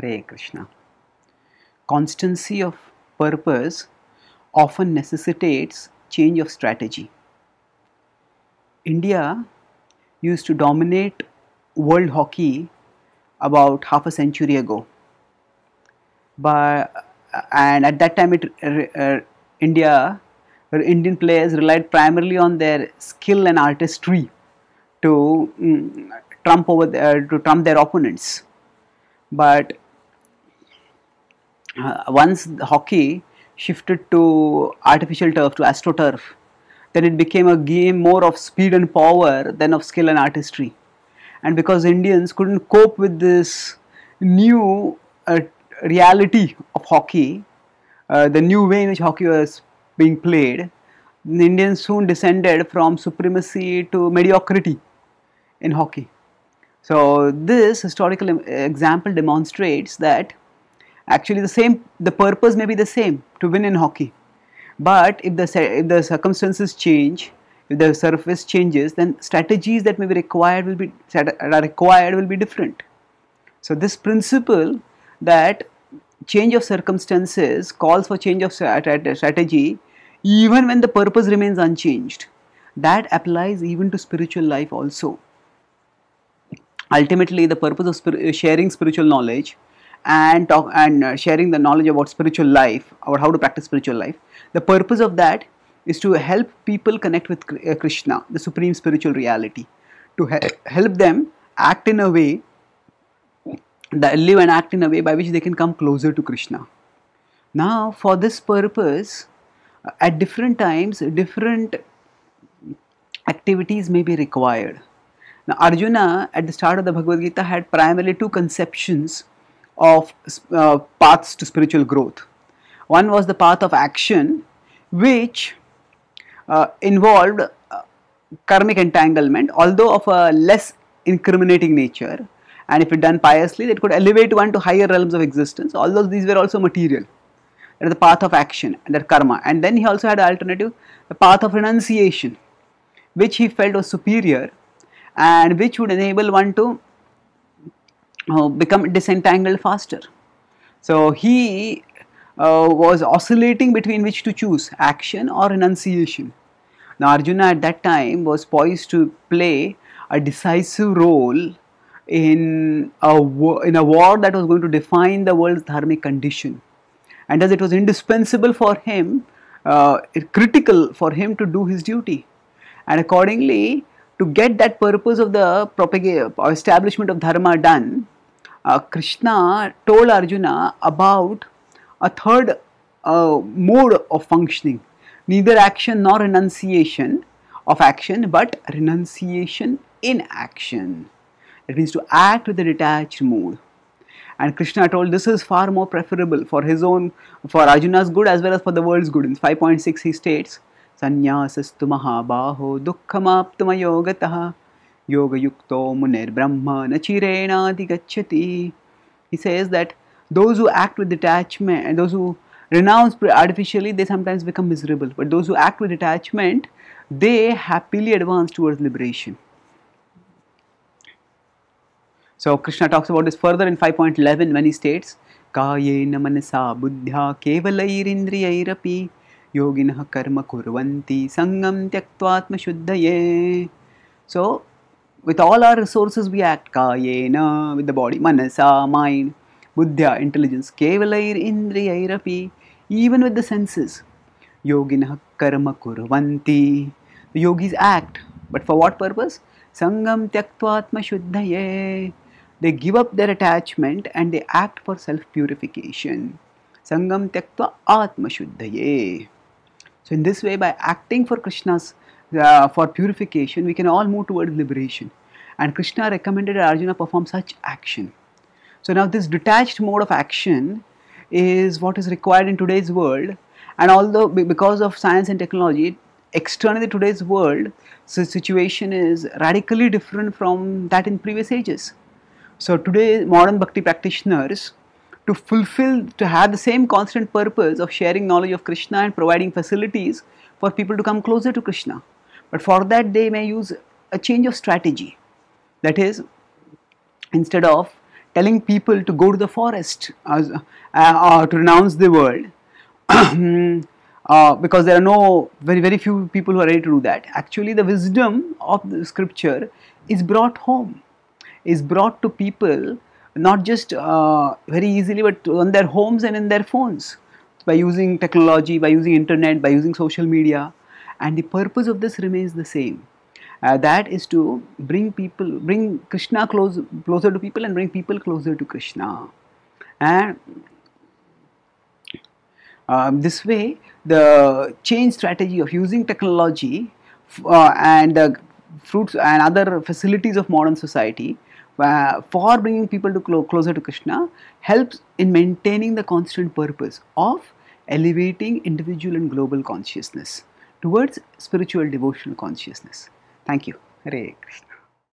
Hare Krishna. Constancy of purpose often necessitates change of strategy. India used to dominate world hockey about half a century ago. But and at that time, it, uh, India, Indian players relied primarily on their skill and artistry to um, trump over the, uh, to trump their opponents. But uh, once hockey shifted to artificial turf to astroturf, then it became a game more of speed and power than of skill and artistry. And because Indians couldn't cope with this new uh, reality of hockey, uh, the new way in which hockey was being played, the Indians soon descended from supremacy to mediocrity in hockey. So this historical example demonstrates that actually the same the purpose may be the same to win in hockey, but if the if the circumstances change, if the surface changes, then strategies that may be required will be are required will be different. So this principle that change of circumstances calls for change of strategy even when the purpose remains unchanged. That applies even to spiritual life also ultimately the purpose of sharing spiritual knowledge and talk and uh, sharing the knowledge about spiritual life or how to practice spiritual life. The purpose of that is to help people connect with uh, krishna the supreme spiritual reality. To he- help them act in a way live and act in a way by which they can come closer to krishna. Now for this purpose uh, at different times different activities may be required. Now, Arjuna at the start of the Bhagavad Gita had primarily two conceptions of uh, paths to spiritual growth. One was the path of action, which uh, involved uh, karmic entanglement, although of a less incriminating nature. And if it done piously, that could elevate one to higher realms of existence, although these were also material. That is the path of action, that karma. And then he also had an alternative, the path of renunciation, which he felt was superior and which would enable one to uh, become disentangled faster. So he uh, was oscillating between which to choose action or renunciation. Now Arjuna at that time was poised to play a decisive role in a in a war that was going to define the world's dharmic condition, and as it was indispensable for him, uh, critical for him to do his duty, and accordingly to get that purpose of the propagation or establishment of dharma done, uh, Krishna told Arjuna about a third uh, mode of functioning neither action nor renunciation of action but renunciation in action. That means to act with a detached mood. And Krishna told this is far more preferable for his own, for Arjuna's good as well as for the world's good. In 5.6 he states, Sanyasastu mahabaho dukkhamaptuma yogataha." योगयुक्तो मुनिर्ब्रह्म न चिरेणाधिगच्छति He says that those who act with detachment and those who renounce artificially they sometimes become miserable but those who act with detachment they happily advance towards liberation so krishna talks about this further in 5.11 when he states kayena manasa buddhya kevalairindrayairapi योगिनः कर्म कुर्वन्ति सङ्गं त्यक्त्वात्मशुद्धये So, with all our resources we act kayena with the body, manasa, mind, buddhya, intelligence, kevalair indriyairapi, even with the senses. Yoginah karma kurvanti. The yogis act, but for what purpose? Sangam tyaktvatma shuddhaye. They give up their attachment and they act for self purification. Sangam tyaktva atma shuddhaye. So in this way, by acting for Krishna's uh, for purification, we can all move towards liberation. And Krishna recommended Arjuna perform such action. So now this detached mode of action is what is required in today's world. And although because of science and technology, externally today's world, the situation is radically different from that in previous ages. So today, modern bhakti practitioners to fulfill, to have the same constant purpose of sharing knowledge of Krishna and providing facilities for people to come closer to Krishna. But for that, they may use a change of strategy. That is, instead of telling people to go to the forest uh, uh, to renounce the world uh, because there are no very very few people who are ready to do that actually the wisdom of the scripture is brought home is brought to people not just uh, very easily but on their homes and in their phones by using technology by using internet by using social media and the purpose of this remains the same. Uh, that is to bring people bring krishna close, closer to people and bring people closer to krishna. And um, this way the change strategy of using technology uh, and the fruits and other facilities of modern society uh, for bringing people to clo closer to krishna helps in maintaining the constant purpose of elevating individual and global consciousness towards spiritual devotional consciousness. Thank you. Hare.